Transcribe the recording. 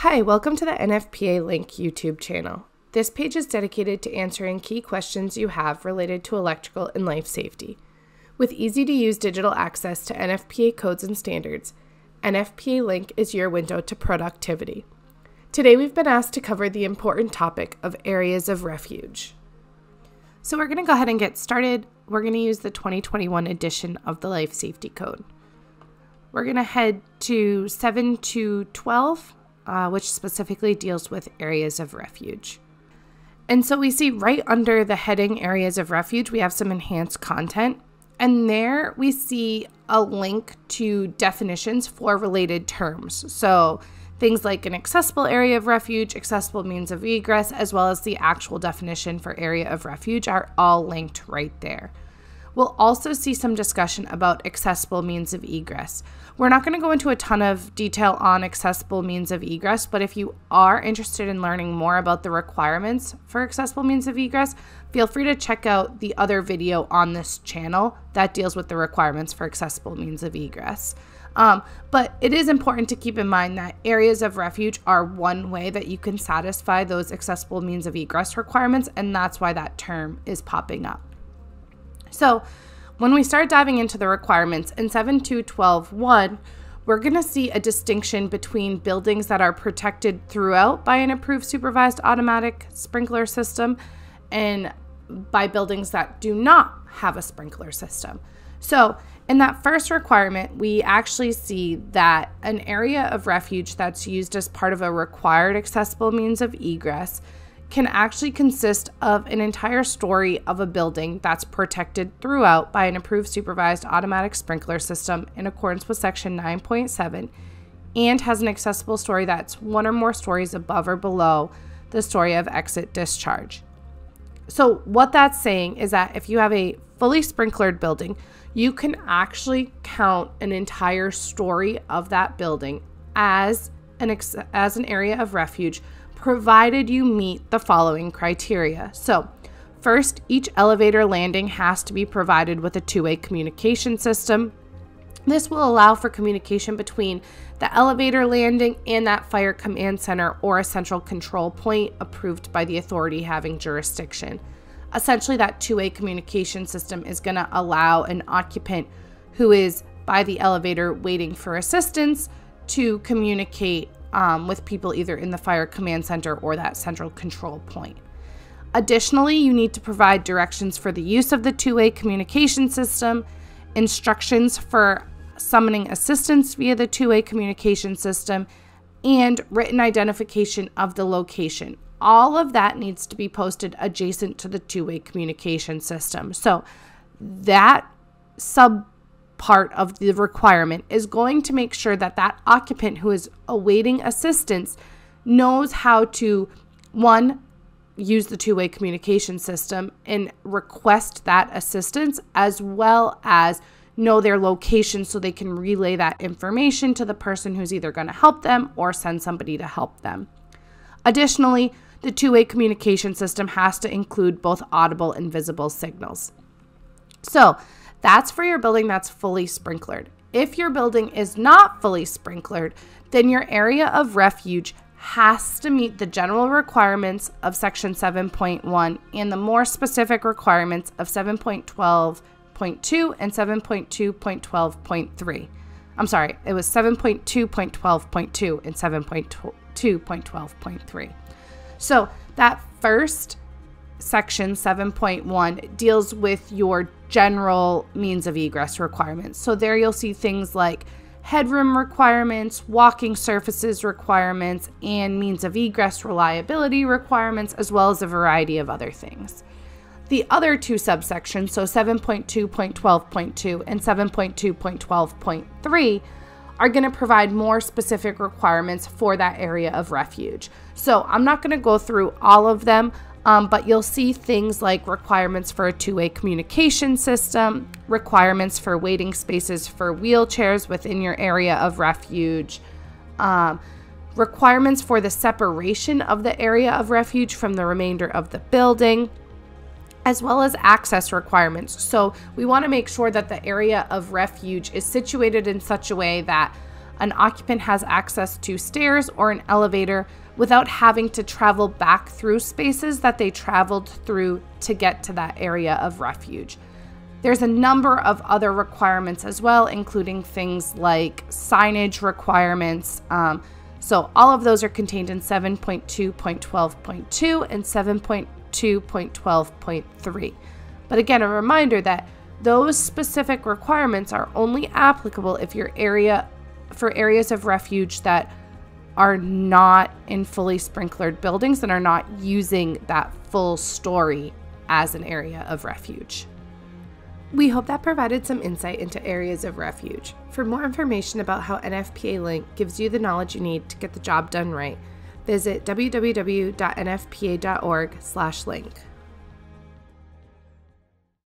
Hi, welcome to the NFPA Link YouTube channel. This page is dedicated to answering key questions you have related to electrical and life safety. With easy to use digital access to NFPA codes and standards, NFPA Link is your window to productivity. Today we've been asked to cover the important topic of areas of refuge. So we're going to go ahead and get started. We're going to use the 2021 edition of the Life Safety Code. We're going to head to 7 to 12, uh, which specifically deals with areas of refuge. And so we see right under the heading areas of refuge, we have some enhanced content. And there we see a link to definitions for related terms. So things like an accessible area of refuge, accessible means of egress, as well as the actual definition for area of refuge are all linked right there. We'll also see some discussion about accessible means of egress. We're not going to go into a ton of detail on accessible means of egress, but if you are interested in learning more about the requirements for accessible means of egress, feel free to check out the other video on this channel that deals with the requirements for accessible means of egress. Um, but it is important to keep in mind that areas of refuge are one way that you can satisfy those accessible means of egress requirements, and that's why that term is popping up. So, when we start diving into the requirements in 7212.1, we're going to see a distinction between buildings that are protected throughout by an approved supervised automatic sprinkler system and by buildings that do not have a sprinkler system. So, in that first requirement, we actually see that an area of refuge that's used as part of a required accessible means of egress can actually consist of an entire story of a building that's protected throughout by an approved supervised automatic sprinkler system in accordance with section 9.7 and has an accessible story that's one or more stories above or below the story of exit discharge. So, what that's saying is that if you have a fully sprinklered building, you can actually count an entire story of that building as an as an area of refuge provided you meet the following criteria. So, first, each elevator landing has to be provided with a two-way communication system. This will allow for communication between the elevator landing and that fire command center or a central control point approved by the authority having jurisdiction essentially that two-way communication system is going to allow an occupant who is by the elevator waiting for assistance to communicate um, with people either in the fire command center or that central control point. Additionally, you need to provide directions for the use of the two-way communication system, instructions for summoning assistance via the two-way communication system, and written identification of the location all of that needs to be posted adjacent to the two way communication system. So that sub part of the requirement is going to make sure that that occupant who is awaiting assistance knows how to one use the two-way communication system and request that assistance as well as know their location so they can relay that information to the person who's either going to help them or send somebody to help them. Additionally, the two way communication system has to include both audible and visible signals. So that's for your building that's fully sprinklered. If your building is not fully sprinklered, then your area of refuge has to meet the general requirements of section 7.1 and the more specific requirements of 7.12.2 and 7.2.12.3. I'm sorry, it was 7.2.12.2 and 7.2.12.3. So that first section 7.1 deals with your general means of egress requirements. So there you'll see things like headroom requirements, walking surfaces requirements, and means of egress reliability requirements, as well as a variety of other things. The other two subsections, so 7.2.12.2 and 7.2.12.3, are going to provide more specific requirements for that area of refuge. So I'm not going to go through all of them, um, but you'll see things like requirements for a two way communication system, requirements for waiting spaces for wheelchairs within your area of refuge. Um, requirements for the separation of the area of refuge from the remainder of the building, as well as access requirements. So we want to make sure that the area of refuge is situated in such a way that an occupant has access to stairs or an elevator without having to travel back through spaces that they traveled through to get to that area of refuge. There's a number of other requirements as well, including things like signage requirements. Um, so, all of those are contained in 7.2.12.2 and 7.2.12.3. But again, a reminder that those specific requirements are only applicable if your area for areas of refuge that are not in fully sprinklered buildings and are not using that full story as an area of refuge. We hope that provided some insight into areas of refuge. For more information about how NFPA Link gives you the knowledge you need to get the job done right, visit www.nfpa.org/link.